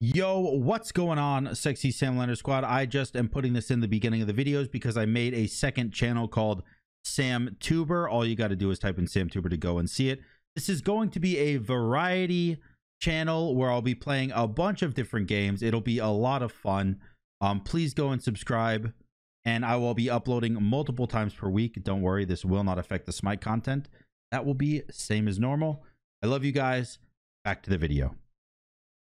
Yo, what's going on, Sexy Sam Lander Squad? I just am putting this in the beginning of the videos because I made a second channel called Sam Tuber. All you got to do is type in Sam Tuber to go and see it. This is going to be a variety channel where I'll be playing a bunch of different games. It'll be a lot of fun. Um, please go and subscribe, and I will be uploading multiple times per week. Don't worry, this will not affect the Smite content. That will be same as normal. I love you guys. Back to the video.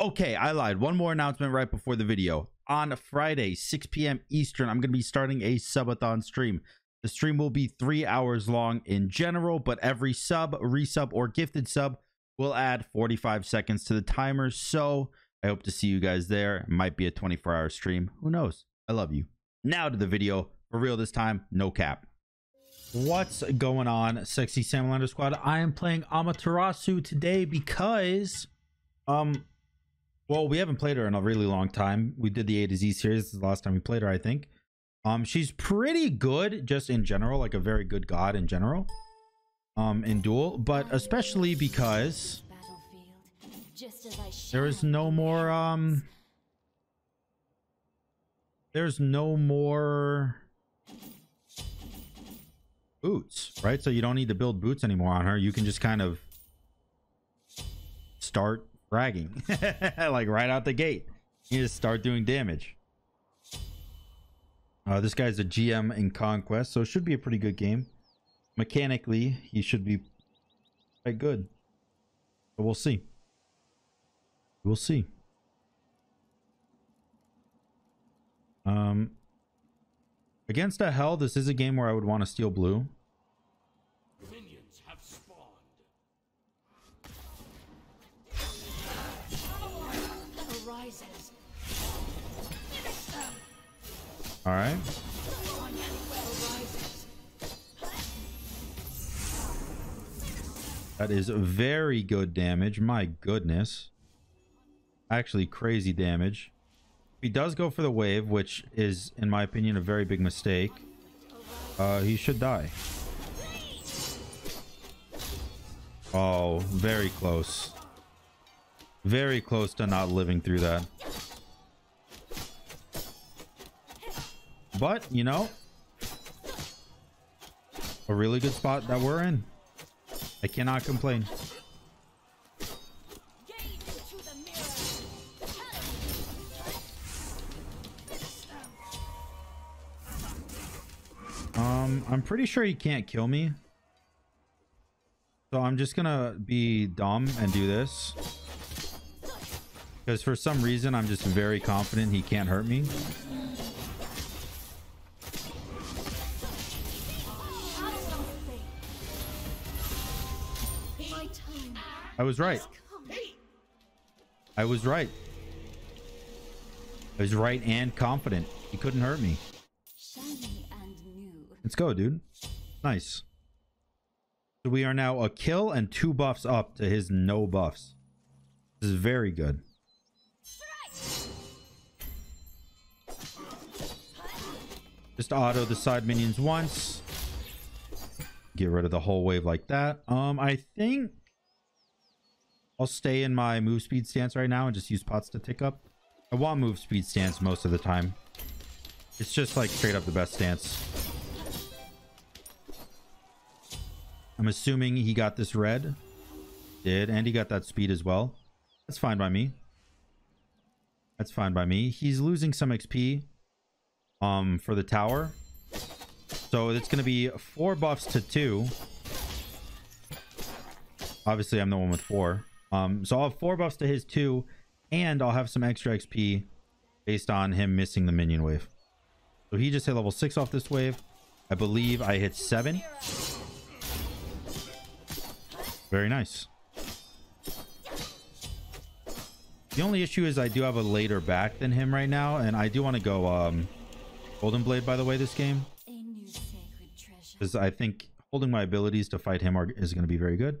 Okay, I lied. One more announcement right before the video. On Friday, 6 p.m. Eastern, I'm going to be starting a subathon stream. The stream will be three hours long in general, but every sub, resub, or gifted sub will add 45 seconds to the timer. So I hope to see you guys there. It might be a 24 hour stream. Who knows? I love you. Now to the video. For real this time, no cap. What's going on, Sexy Samlander Squad? I am playing Amaterasu today because, um, well, we haven't played her in a really long time. We did the A to Z series. This is the last time we played her, I think. Um, she's pretty good just in general, like a very good god in general. Um, in duel, but especially because there is no more um there's no more boots, right? So you don't need to build boots anymore on her. You can just kind of start fragging like right out the gate. You just start doing damage. Uh, this guy's a GM in Conquest, so it should be a pretty good game. Mechanically, he should be quite good. But we'll see. We'll see. Um, against a Hel, this is a game where I would want to steal blue. All right. That is very good damage. My goodness. Actually, crazy damage. He does go for the wave, which is, in my opinion, a very big mistake. Uh, he should die. Oh, very close. Very close to not living through that. But, you know, a really good spot that we're in. I cannot complain. Um, I'm pretty sure he can't kill me. So I'm just gonna be dumb and do this. Because for some reason, I'm just very confident he can't hurt me. I was right. I was right. I was right and confident. He couldn't hurt me. Let's go, dude. Nice. So we are now a kill and two buffs up to his no buffs. This is very good. Just auto the side minions once. Get rid of the whole wave like that. Um, I think I'll stay in my move speed stance right now and just use pots to tick up. I want move speed stance most of the time. It's just like straight up the best stance. I'm assuming he got this red. Did, and he got that speed as well. That's fine by me. That's fine by me. He's losing some XP um, for the tower. So it's going to be four buffs to two. Obviously, I'm the one with four. Um, so I'll have four buffs to his two, and I'll have some extra XP based on him missing the minion wave. So he just hit level six off this wave. I believe I hit seven. Very nice. The only issue is I do have a later back than him right now, and I do want to go um, Golden Blade, by the way, this game. Because I think holding my abilities to fight him are, is going to be very good.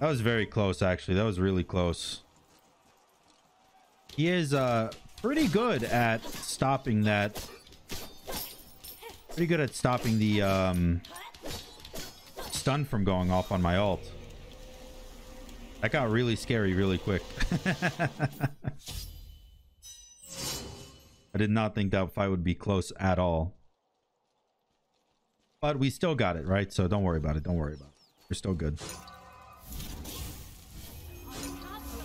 That was very close, actually. That was really close. He is uh, pretty good at stopping that. Pretty good at stopping the um, stun from going off on my ult. That got really scary really quick. I did not think that fight would be close at all. But we still got it, right? So don't worry about it. Don't worry about it. We're still good.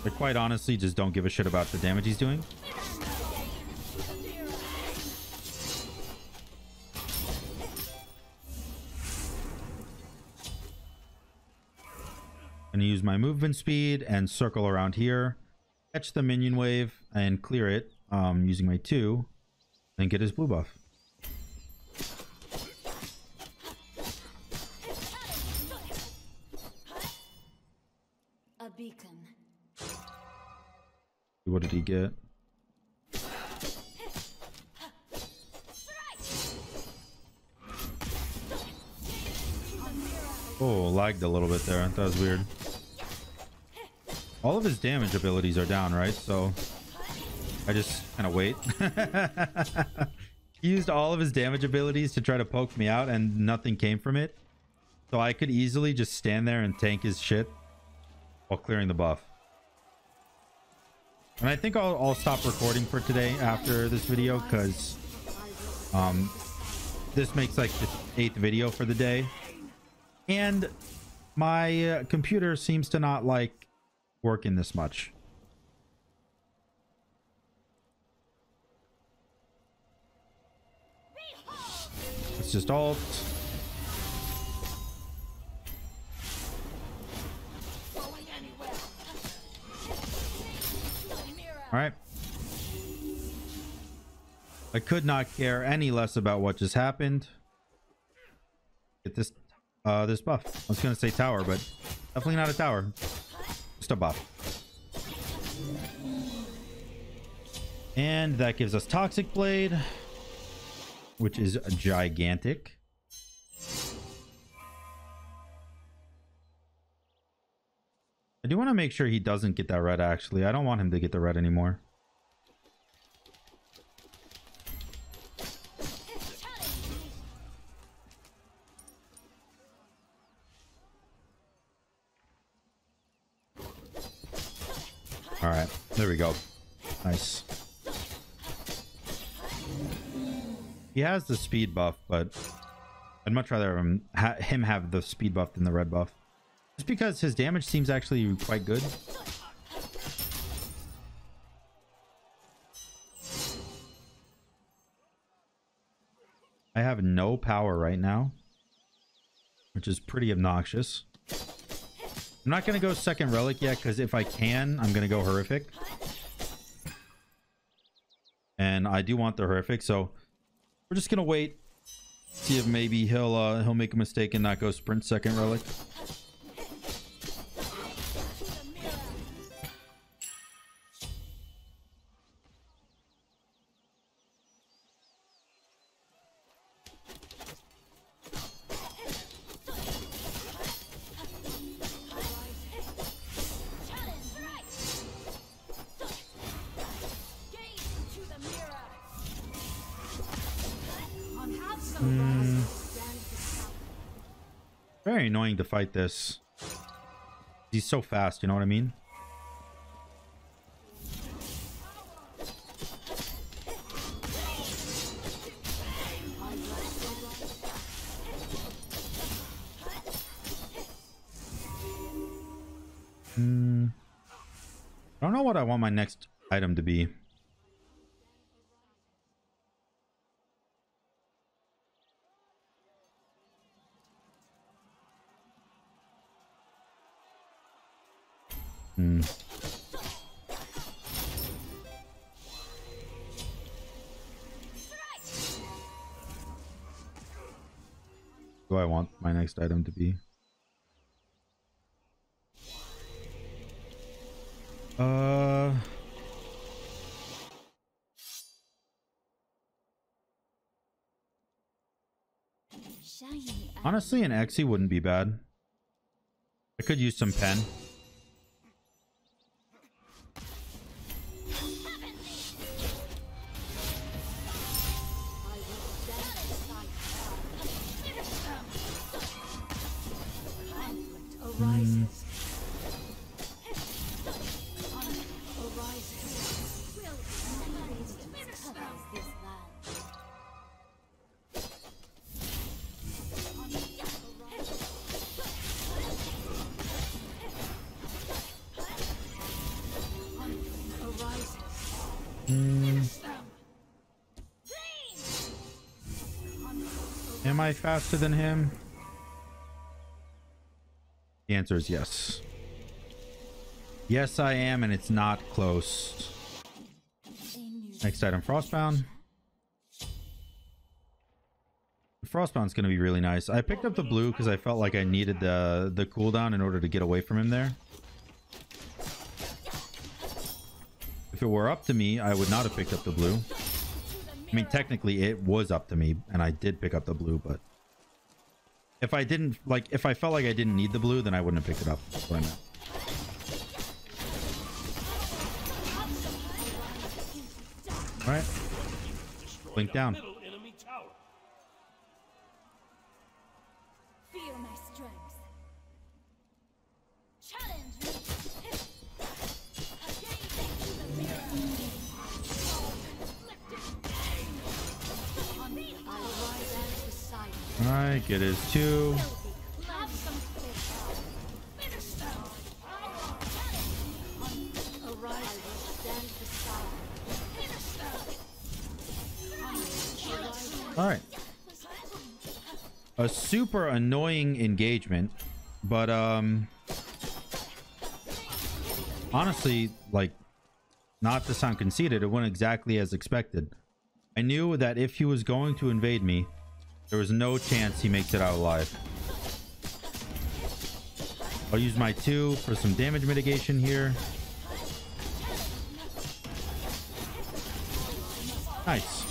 I quite honestly just don't give a shit about the damage he's doing. Gonna use my movement speed and circle around here. Catch the minion wave and clear it um, using my two. And get his blue buff. What did he get? Oh, lagged a little bit there. That was weird. All of his damage abilities are down, right? So I just kind of wait. he used all of his damage abilities to try to poke me out and nothing came from it. So I could easily just stand there and tank his shit while clearing the buff. And I think I'll, I'll stop recording for today after this video because um, this makes like the eighth video for the day. And my uh, computer seems to not like working this much. It's just alt. All right. I could not care any less about what just happened. Get this uh this buff. I was gonna say tower, but definitely not a tower. Just a buff. And that gives us Toxic Blade, which is a gigantic. I do want to make sure he doesn't get that red, actually. I don't want him to get the red anymore. All right, there we go. Nice. He has the speed buff, but I'd much rather him, ha him have the speed buff than the red buff. Just because his damage seems actually quite good. I have no power right now, which is pretty obnoxious. I'm not going to go second relic yet because if I can, I'm going to go horrific. And I do want the horrific, so we're just going to wait. See if maybe he'll uh, he'll make a mistake and not go sprint second relic. Very annoying to fight this. He's so fast, you know what I mean? Hmm. I don't know what I want my next item to be. Do I want my next item to be? Uh... Honestly, an Exy wouldn't be bad. I could use some pen. Am I faster than him? The answer is yes. Yes, I am, and it's not close. Next item, Frostbound. Frostbound's going to be really nice. I picked up the blue because I felt like I needed the, the cooldown in order to get away from him there. If it were up to me, I would not have picked up the blue. I mean, technically, it was up to me, and I did pick up the blue, but... If I didn't, like, if I felt like I didn't need the blue, then I wouldn't have picked it up. That's what I meant. Alright. Blink down. Two. And stand beside you. All right. A super annoying engagement, but um honestly, like not to sound conceited, it went exactly as expected. I knew that if he was going to invade me, there was no chance he makes it out alive. I'll use my two for some damage mitigation here. Nice.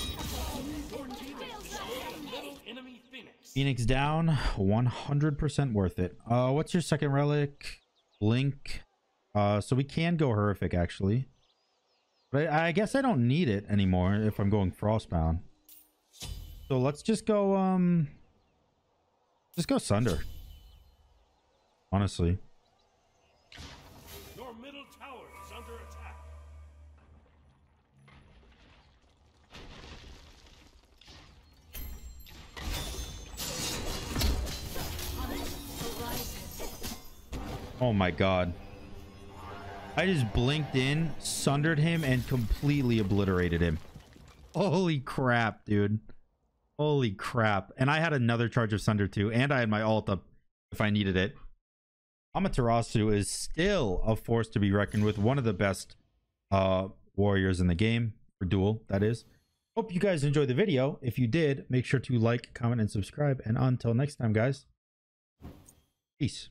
Phoenix. Down, 100% worth it. Uh, what's your second relic? Blink. Uh, so we can go horrific actually, but I guess I don't need it anymore if I'm going frostbound. So let's just go. Um, just go sunder. Honestly, Your middle tower is under attack. oh my god. I just blinked in, sundered him, and completely obliterated him. Holy crap, dude. Holy crap. And I had another charge of Sunder too, and I had my ult up if I needed it. Amaterasu is still a force to be reckoned with. One of the best uh, warriors in the game, for duel, that is. Hope you guys enjoyed the video. If you did, make sure to like, comment, and subscribe. And until next time, guys, peace.